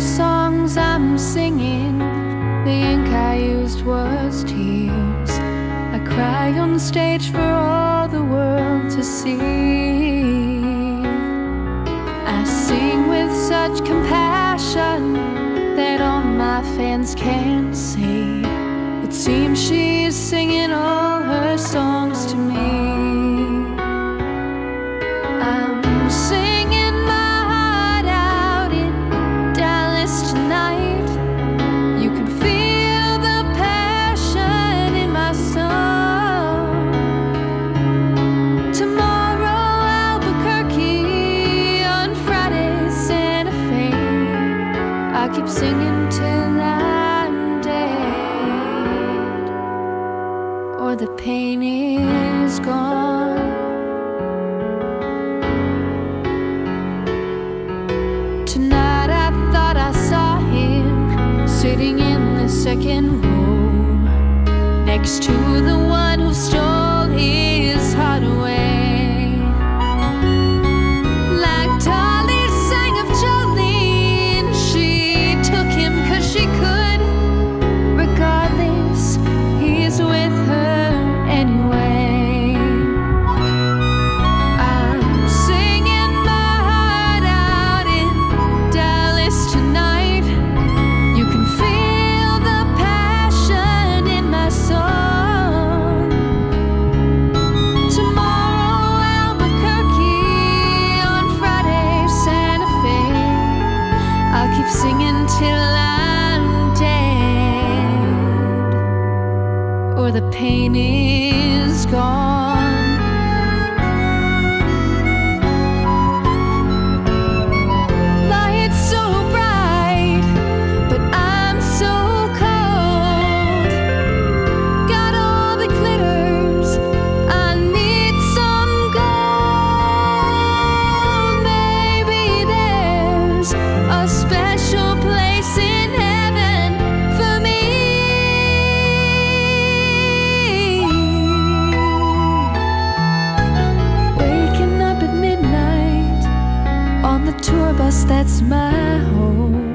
I'm singing, the ink I used was tears. I cry on stage for all the world to see. I sing with such compassion that all my fans can see. It seems she's singing all I keep singing till I'm dead, or the pain is gone. Tonight I thought I saw him sitting in the second row next to the the pain is gone. Tour bus, that's my home.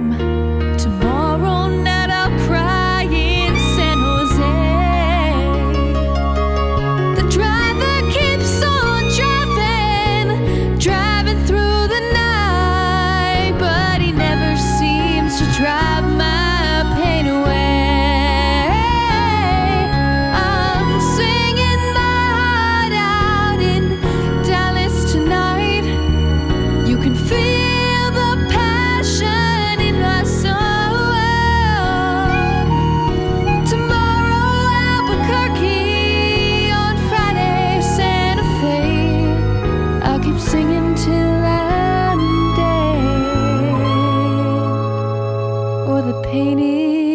singing till I'm dead, or the pain is.